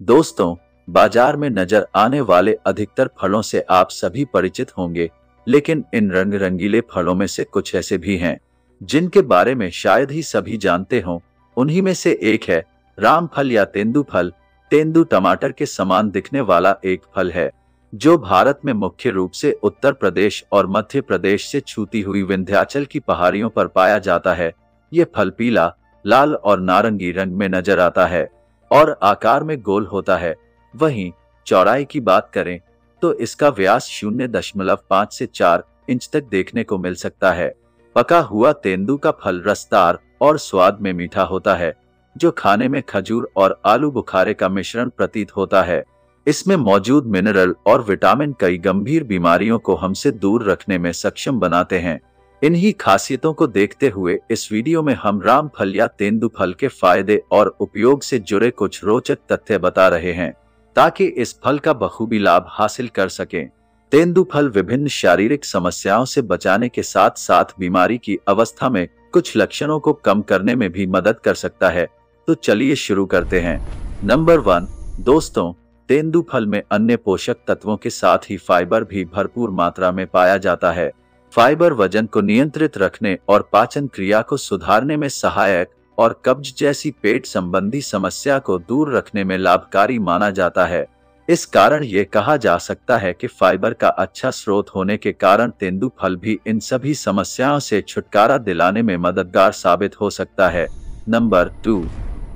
दोस्तों, बाज़ार में नज़र आने वाले अधिकतर फलों से आप सभी परिचित होंगे, लेकिन इन रंग रंगीले फलों में से कुछ ऐसे भी हैं, जिनके बारे में शायद ही सभी जानते हों। उन्हीं में से एक है, राम फल या तेंदु फल। तेंदु टमाटर के समान दिखने वाला एक फल है, जो भारत में मुख्य रूप से उत्तर प्रदेश और मध्य प्रदेश से छूती हुई विंध्याचल की पहाड़ियों पर पाया जाता है। ये फल पीला, लाल और नारंगी रंग में नज़र आता है। और आकार में गोल होता है। वहीं चौड़ाई की बात करें तो इसका व्यास शून्य दशमलव पाँच से चार इंच तक देखने को मिल सकता है। पका हुआ तेंदु का फल रसदार और स्वाद में मीठा होता है, जो खाने में खजूर और आलू बुखारे का मिश्रण प्रतीत होता है। इसमें मौजूद मिनरल और विटामिन कई गंभीर बीमारियों को हमसे दूर रखने में सक्षम बनाते हैं। इन्हीं खासियतों को देखते हुए इस वीडियो में हम राम फल या तेंदु फल के फ़ायदे और उपयोग से जुड़े कुछ रोचक तथ्य बता रहे हैं, ताकि इस फल का बखूबी लाभ हासिल कर सकें। तेंदु फल विभिन्न शारीरिक समस्याओं से बचाने के साथ साथ बीमारी की अवस्था में कुछ लक्षणों को कम करने में भी मदद कर सकता है। तो चलिए शुरू करते हैं। नंबर वन, दोस्तों तेंदु फल में अन्य पोषक तत्वों के साथ ही फाइबर भी भरपूर मात्रा में पाया जाता है। फाइबर वज़न को नियंत्रित रखने और पाचन क्रिया को सुधारने में सहायक और कब्ज जैसी पेट संबंधी समस्या को दूर रखने में लाभकारी माना जाता है। इस कारण ये कहा जा सकता है कि फाइबर का अच्छा स्रोत होने के कारण तेंदु फल भी इन सभी समस्याओं से छुटकारा दिलाने में मददगार साबित हो सकता है। नंबर टू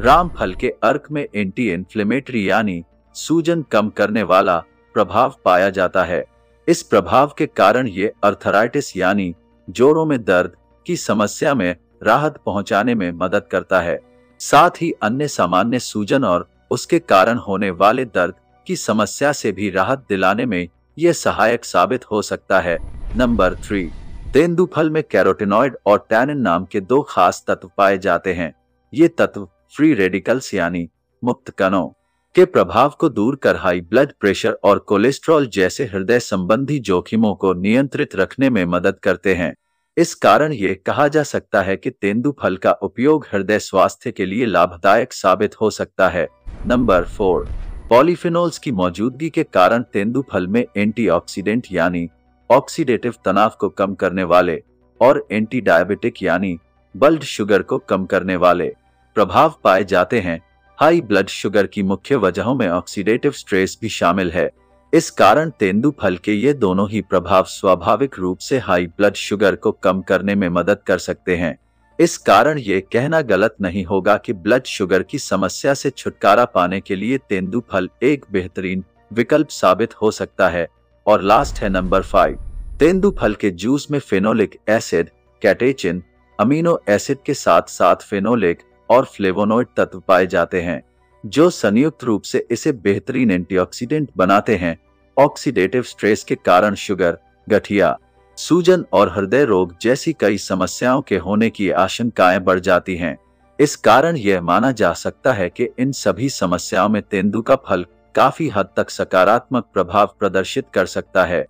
राम फल के अर्क में एंटी इन्फ्लेमेटरी यानी सूजन कम करने वाला प्रभाव पाया जाता है। इस प्रभाव के कारण ये अर्थराइटिस यानी जोड़ों में दर्द की समस्या में राहत पहुँचाने में मदद करता है। साथ ही अन्य सामान्य सूजन और उसके कारण होने वाले दर्द की समस्या से भी राहत दिलाने में यह सहायक साबित हो सकता है। नंबर थ्री तेंदु फल में कैरोटिनॉइड और टैनिन नाम के दो खास तत्व पाए जाते हैं। ये तत्व फ्री रेडिकल्स यानी मुक्त कणों के प्रभाव को दूर कर हाई ब्लड प्रेशर और कोलेस्ट्रॉल जैसे हृदय संबंधी जोखिमों को नियंत्रित रखने में मदद करते हैं। इस कारण ये कहा जा सकता है कि तेंदु फल का उपयोग हृदय स्वास्थ्य के लिए लाभदायक साबित हो सकता है। नंबर फोर, पॉलीफिनोल्स की मौजूदगी के कारण तेंदु फल में एंटीऑक्सीडेंट यानी ऑक्सीडेटिव तनाव को कम करने वाले और एंटी डायबिटिक यानी ब्लड शुगर को कम करने वाले प्रभाव पाए जाते हैं। हाई ब्लड शुगर की मुख्य वजहों में ऑक्सीडेटिव स्ट्रेस भी शामिल है। इस कारण तेंदु फल के ये दोनों ही प्रभाव स्वाभाविक रूप से हाई ब्लड शुगर को कम करने में मदद कर सकते हैं। इस कारण ये कहना गलत नहीं होगा कि ब्लड शुगर की समस्या से छुटकारा पाने के लिए तेंदु फल एक बेहतरीन विकल्प साबित हो सकता है। और लास्ट है नंबर फाइव तेंदु फल के जूस में phenolic acid catechin amino acid के साथ साथ फेनोलिक और फ्लेवोनोइड तत्व पाए जाते हैं, जो संयुक्त रूप से इसे बेहतरीन एंटीऑक्सीडेंट बनाते हैं ऑक्सीडेटिव स्ट्रेस के कारण शुगर गठिया, सूजन और हृदय रोग जैसी कई समस्याओं के होने की आशंकाएँ बढ़ जाती हैं। इस कारण यह माना जा सकता है कि इन सभी समस्याओं में तेंदु का फल काफ़ी हद तक सकारात्मक प्रभाव प्रदर्शित कर सकता है।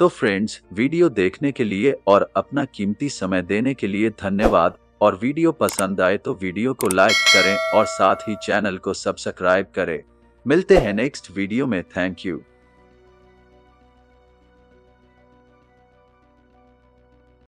तो फ्रेंड्स वीडियो देखने के लिए और अपना कीमती समय देने के लिए धन्यवाद। और वीडियो पसंद आए तो वीडियो को लाइक करें और साथ ही चैनल को सब्सक्राइब करें। मिलते हैं नेक्स्ट वीडियो में। Thank you.